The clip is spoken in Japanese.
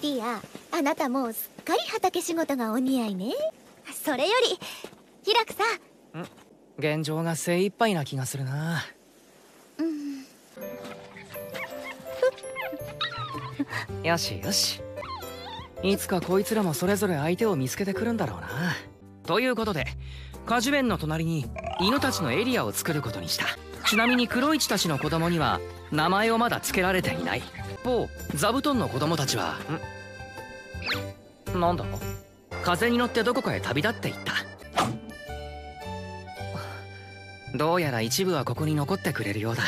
ティアあなたもうすっかり畑仕事がお似合いね。それより開くさ現状が精一杯な気がするな。うん。よしよし。いつかこいつらもそれぞれ相手を見つけてくるんだろうな。ということで果樹園の隣に犬たちのエリアを作ることにした。ちなみに黒市たちの子供には名前をまだ付けられていない一方座布団の子供たちはん？なんだ？風に乗ってどこかへ旅立っていった。どうやら一部はここに残ってくれるようだ。